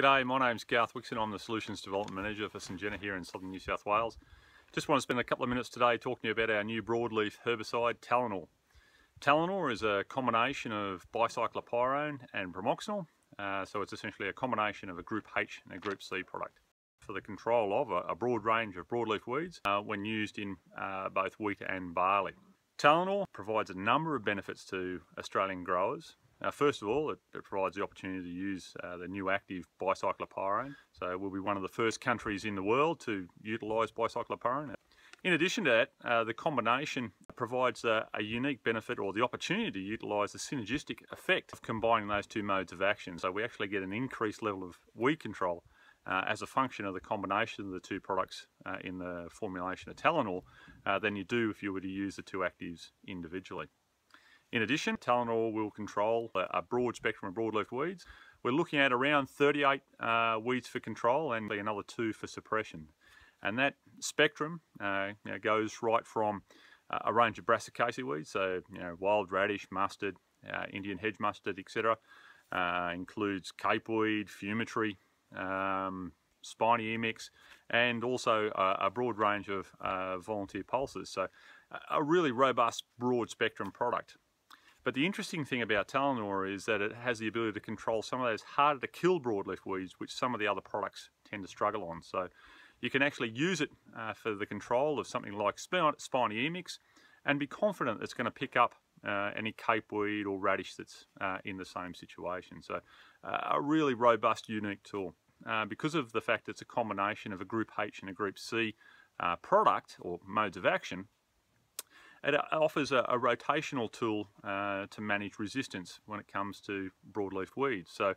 G'day, my name's Garth Wickson. I'm the Solutions Development Manager for St Syngenta here in southern New South Wales. Just want to spend a couple of minutes today talking to you about our new broadleaf herbicide, Talinor. Talinor is a combination of bicyclopyrone and bromoxynil, uh, so it's essentially a combination of a Group H and a Group C product for the control of a, a broad range of broadleaf weeds uh, when used in uh, both wheat and barley. Talinor provides a number of benefits to Australian growers. Uh, first of all, it, it, provides the opportunity to use uh, the new active bicyclopyrone. So we'll be one of the first countries in the world to utilise bicyclopyrone. In addition to that, uh, the combination provides a, a, unique benefit or the opportunity to utilise the synergistic effect of combining those two modes of action. So we actually get an increased level of weed control uh, as a function of the combination of the two products uh, in the formulation of Talinor uh, than you do if you were to use the two actives individually. In addition, Talinor will control a broad spectrum of broadleaf weeds. We're looking at around 38 uh, weeds for control and another two for suppression. And that spectrum uh, you know, goes right from uh, a range of brassicaceae weeds, so you know, wild radish, mustard, uh, Indian hedge mustard, etc. Uh, includes capeweed, fumitory, um, spiny emex, and also a, a broad range of uh, volunteer pulses. So a really robust, broad spectrum product. But the interesting thing about Talinor is that it has the ability to control some of those harder to kill broadleaf weeds, which some of the other products tend to struggle on. So you can actually use it uh, for the control of something like spiny emex and be confident it's going to pick up uh, any capeweed or radish that's uh, in the same situation. So uh, a really robust, unique tool. Uh, because of the fact it's a combination of a Group H and a Group C uh, product or modes of action, it uh, offers a, a rotational tool uh, to manage resistance when it comes to broadleaf weeds. So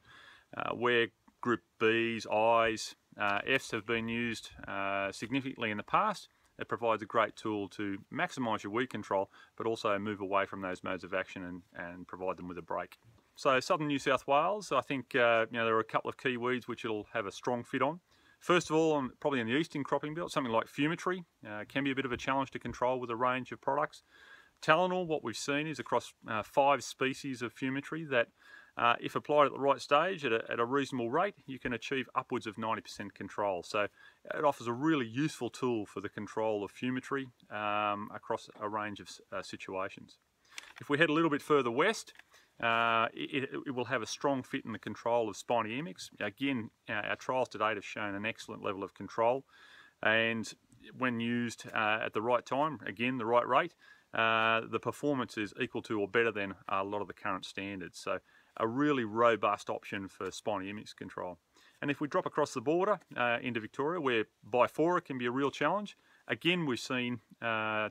uh, where group Bs, Is, uh, Fs have been used uh, significantly in the past, it provides a great tool to maximise your weed control, but also move away from those modes of action and, and provide them with a break. So southern New South Wales, I think uh, you know there are a couple of key weeds which it'll have a strong fit on. First of all, probably in the eastern cropping belt, something like fumitory uh, can be a bit of a challenge to control with a range of products. Talinor, what we've seen is across uh, five species of fumitory that uh, if applied at the right stage at a, at a, reasonable rate, you can achieve upwards of 90% control. So it offers a really useful tool for the control of fumitory um, across a range of uh, situations. If we head a little bit further west, uh, it, it, will have a strong fit in the control of spiny emex. Again, our trials to date have shown an excellent level of control and when used uh, at the right time, again the right rate, uh, the performance is equal to or better than a lot of the current standards. So a really robust option for spiny emex control. And if we drop across the border uh, into Victoria where bifora can be a real challenge, again we've seen uh,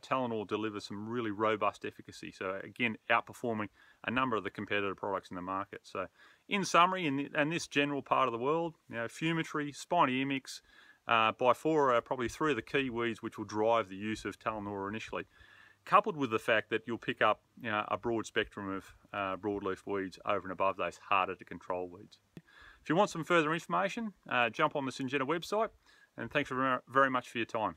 deliver some really robust efficacy. So again, outperforming a number of the competitor products in the market. So in summary, in, in this general part of the world, you know, fumitory, spiny emex, uh, bifora are probably three of the key weeds which will drive the use of Talinor initially. Coupled with the fact that you'll pick up you know, a broad spectrum of uh, broadleaf weeds over and above those harder to control weeds. If you want some further information, uh, jump on the Syngenta website and thanks very much for your time.